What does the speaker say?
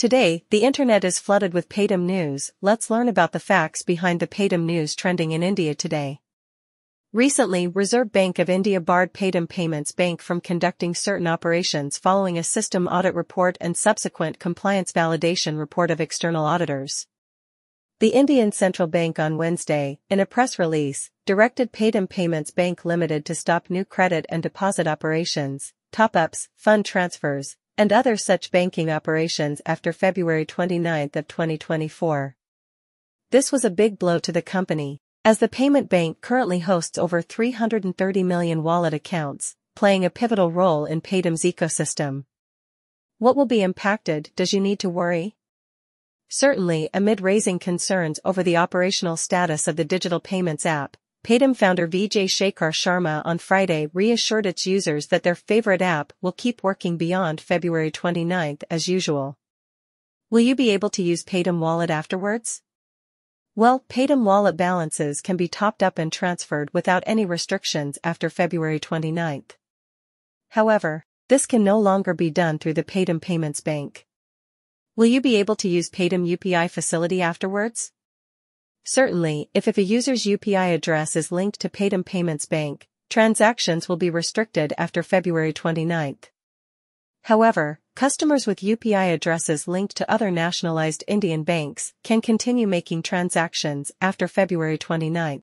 Today, the internet is flooded with Paytm news, let's learn about the facts behind the Paytm news trending in India today. Recently, Reserve Bank of India barred Paytm Payments Bank from conducting certain operations following a system audit report and subsequent compliance validation report of external auditors. The Indian Central Bank on Wednesday, in a press release, directed Paytm Payments Bank Limited to stop new credit and deposit operations, top-ups, fund transfers, and other such banking operations after February 29 of 2024. This was a big blow to the company, as the payment bank currently hosts over 330 million wallet accounts, playing a pivotal role in Paytm's ecosystem. What will be impacted, does you need to worry? Certainly, amid raising concerns over the operational status of the digital payments app, Paytm founder Vijay Shekhar Sharma on Friday reassured its users that their favorite app will keep working beyond February 29 as usual. Will you be able to use Paytm Wallet afterwards? Well, Paytm Wallet balances can be topped up and transferred without any restrictions after February 29. However, this can no longer be done through the Paytm Payments Bank. Will you be able to use Paytm UPI facility afterwards? Certainly, if, if a user's UPI address is linked to Paytm Payments Bank, transactions will be restricted after February 29. However, customers with UPI addresses linked to other nationalized Indian banks can continue making transactions after February 29.